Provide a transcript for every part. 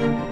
Okay.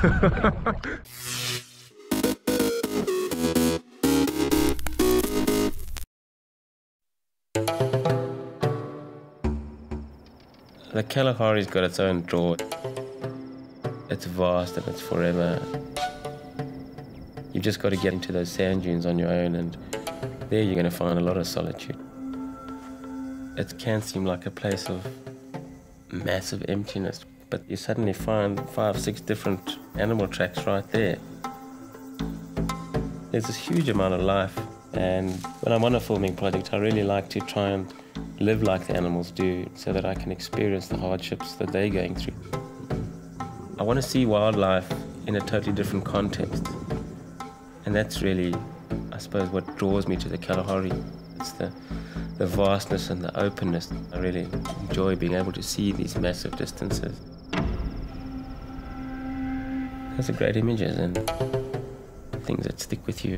The Kalahari's got its own draw. It's vast and it's forever. You've just got to get into those sand dunes on your own, and there you're going to find a lot of solitude. It can seem like a place of massive emptiness, but you suddenly find five, six different animal tracks right there. There's this huge amount of life, and when I'm on a filming project, I really like to try and live like the animals do so that I can experience the hardships that they're going through. I want to see wildlife in a totally different context. And that's really, I suppose, what draws me to the Kalahari. It's the, the vastness and the openness. I really enjoy being able to see these massive distances. Those a great images and things that stick with you.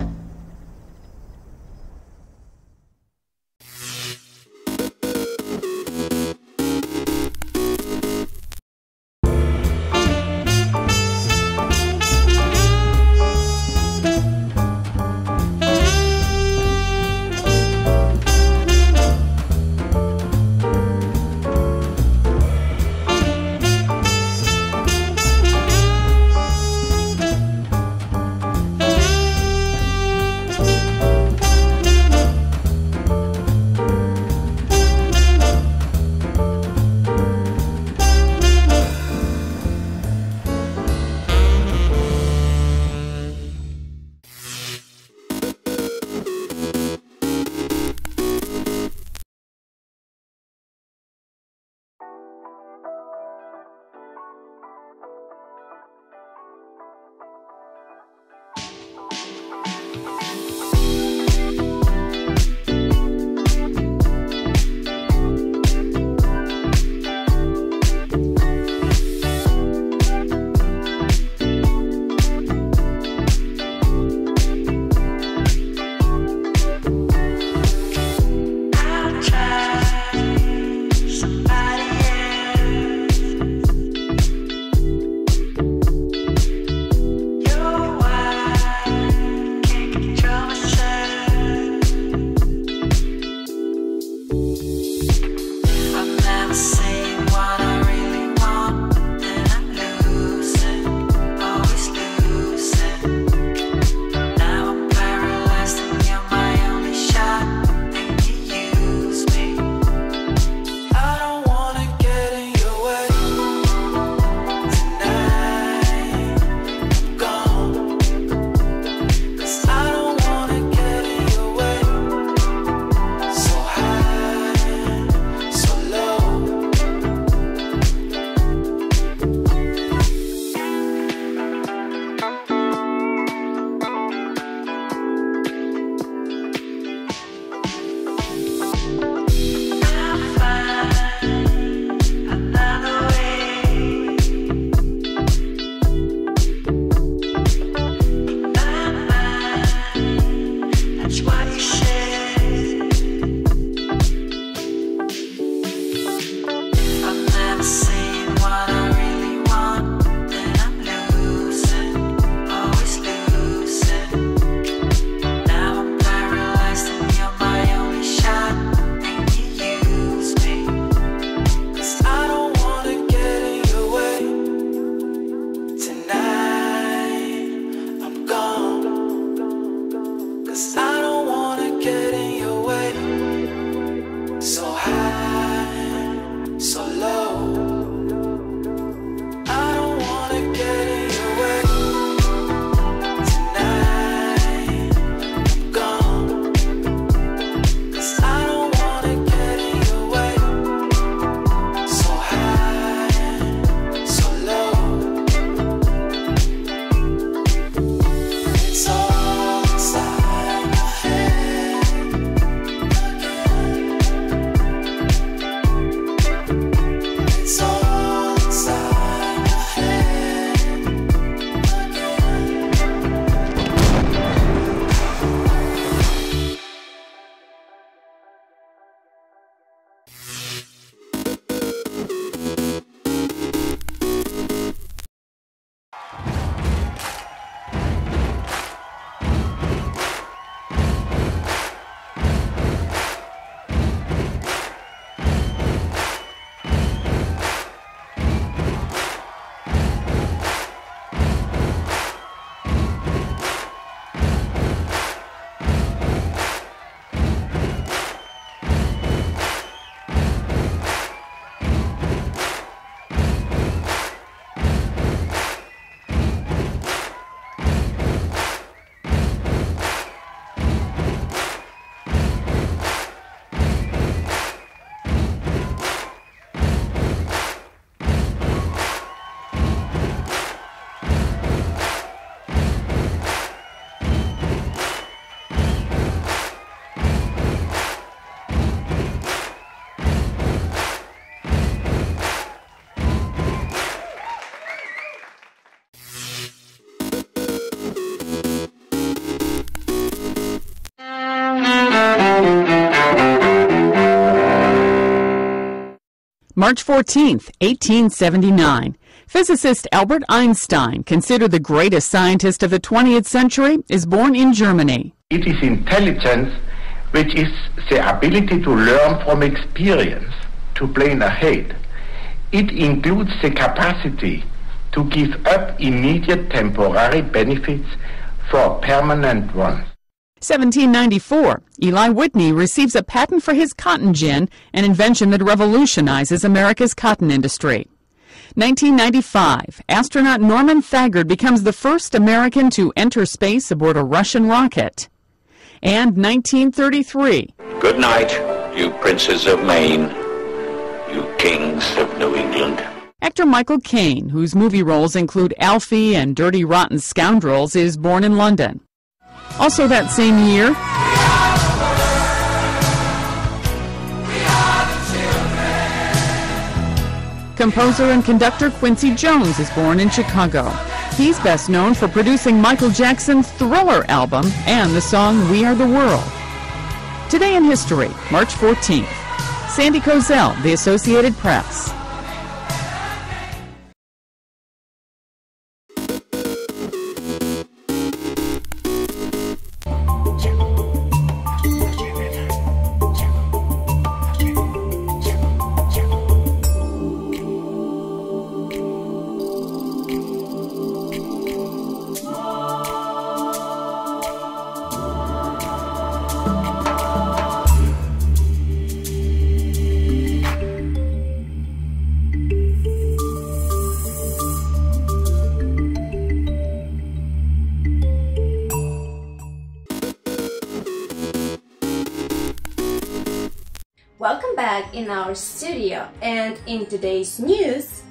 March 14, 1879. Physicist Albert Einstein, considered the greatest scientist of the 20th century, is born in Germany. It is intelligence which is the ability to learn from experience, to plan ahead. It includes the capacity to give up immediate temporary benefits for permanent ones. 1794, Eli Whitney receives a patent for his cotton gin, an invention that revolutionizes America's cotton industry. 1995, astronaut Norman Thagard becomes the first American to enter space aboard a Russian rocket. And 1933, Good night, you princes of Maine, you kings of New England. actor Michael Caine, whose movie roles include Alfie and Dirty Rotten Scoundrels, is born in London. Also that same year, Composer and conductor Quincy Jones is born in Chicago. He's best known for producing Michael Jackson's Thriller album and the song We Are the World. Today in History, March 14th. Sandy Kozel, The Associated Press. Welcome back in our studio. And in today's news,